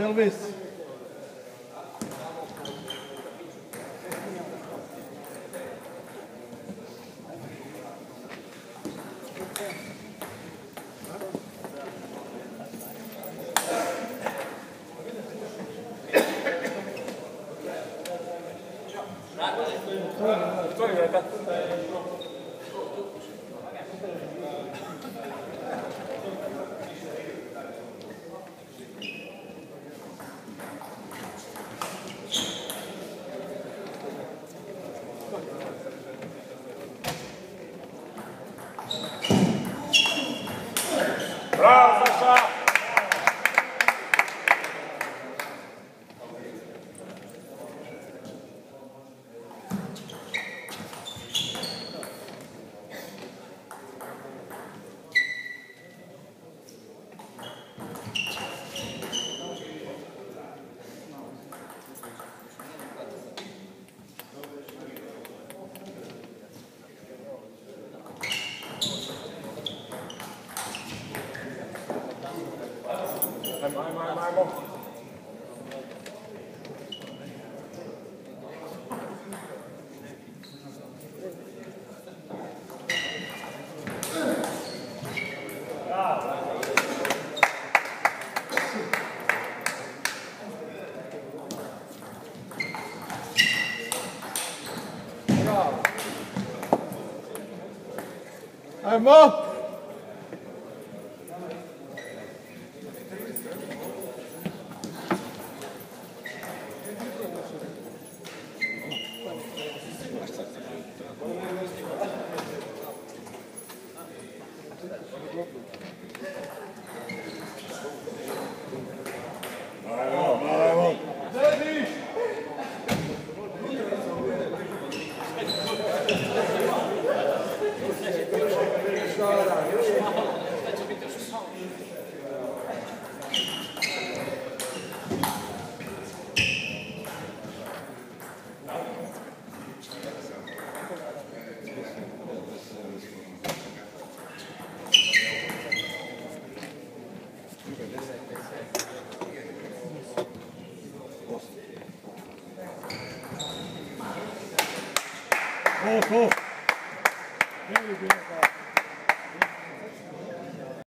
Elvis. Bravo, Sasha! Ajmo, ajmo. Ajmo! ハハハハ! Oh, oh. Very good.